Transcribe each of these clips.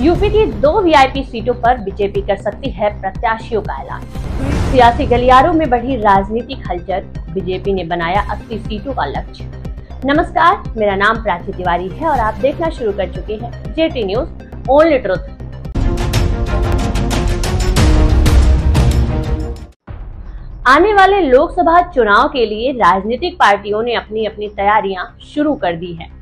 UP की दो VIP सीटों पर बीजेपी कर सकती है प्रत्याशियों का ऐलान। सियासी गलियारों में बढ़ी राजनीतिक हलचल बीजेपी ने बनाया 80 सीटों का लक्ष्य। नमस्कार मेरा नाम प्राची तिवारी है और आप देखना शुरू कर चुके हैं जेटी न्यूज़ ओनली ट्रुथ। आने वाले लोकसभा चुनाव के लिए राजनीतिक पार्टियों ने अपनी अपनी तैयारियाँ शुरू कर दी हैं,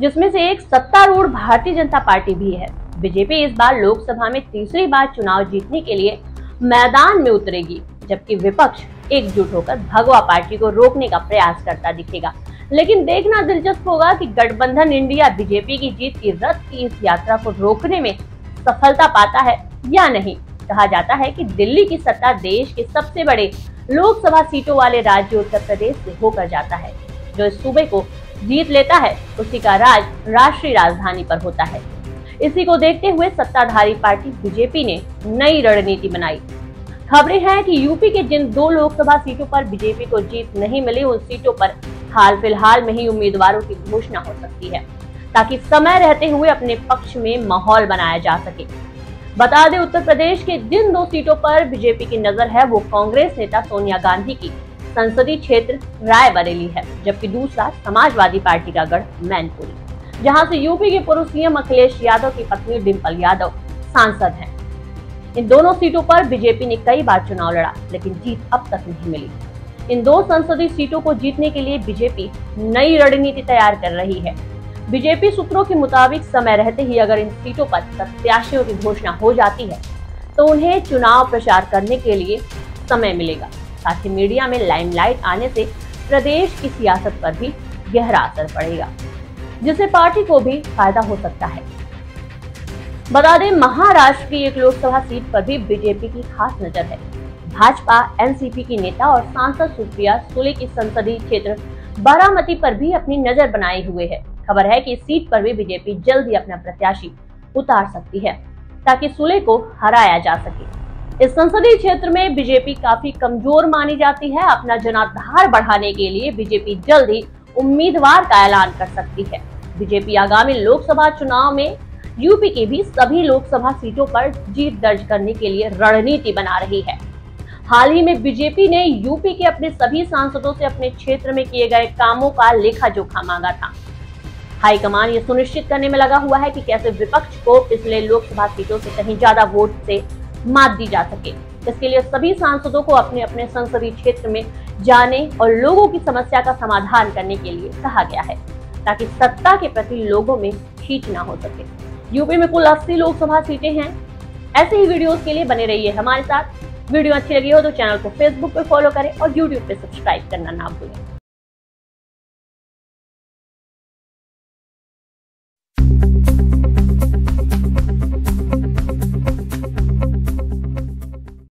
जिसमें से एक सत्तारूढ़ भारतीय जनता पार्टी भी है। बीजेपी इस बार लोकसभा में तीसरी बार चुनाव जीतने के लिए मैदान में उतरेगी, जबकि विपक्ष एकजुट होकर भगवा पार्टी को रोकने का प्रयास करता दिखेगा। लेकिन देखना दिलचस्प होगा कि गठबंधन इंडिया बीजेपी की जीत की रथ की इस यात्रा को रोकने में सफलता पाता है या नहीं? कहा जाता है कि दिल्ली की सत्ता देश के सबसे बड़े लोकसभा सीटों वाले राज्य उत्तर प्रदेश से होकर जाता है। जो इस सूबे को जीत लेता है, उसी का राज राष्ट्रीय राजधानी पर होता है। इसी को देखते हुए सत्ताधारी पार्टी बीजेपी ने नई रणनीति बनाई। खबरें हैं कि यूपी के जिन दो लोकसभा सीटों पर बीजेपी को जीत नहीं मिली, उन सीटों पर हाल फ़िलहाल में ही उम्मीदवारों की घोषणा हो सकती है, ताकि समय रहते हुए अपने पक्ष में माहौल बनाया जा सके। बता दें, उत्तर प्रदेश के जिन दो सीटों पर बीजेपी की नज़र है, वो कांग्रेस नेता सोनिया गांधी की संसदीय क्षेत्र रायबरेली है, जबकि दूसरा समाजवादी पार्टी का गढ़ मैनपुरी। जहाँ से यूपी के पूर्व सीएम अखिलेश यादव की पत्नी डिम्पल यादव सांसद हैं। इन दोनों सीटों पर बीजेपी ने कई बार चुनाव लड़ा, लेकिन जीत अब तक नहीं मिली। इन दो संसदीय सीटों को जीतने के लिए बीजेपी नई रणनीति तैयार कर रही है। बीजेपी सूत्रों के मुताबिक समय रहते ही अगर इन सीटों पर प्रत्याशियों की घोषणा हो जाती है तो उन्हें चुनाव प्रचार करने के लिए समय मिलेगा। साथ ही मीडिया में लाइमलाइट आने से प्रदेश की सियासत पर भी गहरा असर पड़ेगा। जिससे पार्टी को भी फ़ायदा हो सकता है। बता दें, महाराष्ट्र की एक लोकसभा सीट पर भी बीजेपी की खास नज़र है। भाजपा, एनसीपी की नेता और सांसद सुप्रिया सुले की संसदीय क्षेत्र बारामती पर भी अपनी नज़र बनाए हुए है। खबर है कि सीट पर भी बीजेपी जल्द ही अपना प्रत्याशी उतार सकती है, ताकि सुले को हराया जा सके। इस संसदीय क्षेत्र में बीजेपी काफ़ी कमज़ोर मानी जाती है। अपना जनाधार बढ़ाने के लिए बीजेपी जल्द ही उम्मीदवार का ऐलान कर सकती है। बीजेपी आगामी लोकसभा चुनाव में यूपी की भी सभी लोकसभा सीटों पर जीत दर्ज करने के लिए रणनीति बना रही है। हाल ही में बीजेपी ने यूपी के अपने सभी सांसदों से अपने क्षेत्र में किए गए कामों का लेखा जोखा मांगा था। हाईकमान ये सुनिश्चित करने में लगा हुआ है कि कैसे विपक्ष को पिछले लोकसभा सीटों से कहीं ज़्यादा वोट से मात दी जा सके। इसके लिए सभी सांसदों को अपने अपने संसदीय क्षेत्र में जाने और लोगों की समस्या का समाधान करने के लिए कहा गया है। ताकि सत्ता के प्रति लोगों में खींच ना हो सके। यूपी में कुल अस्सी लोकसभा सीटें हैं। ऐसे ही वीडियोस के लिए बने रहिए हमारे साथ। वीडियो अच्छी लगी हो तो चैनल को फेसबुक पर फॉलो करें और यूट्यूब पे सब्सक्राइब करना ना भूलें।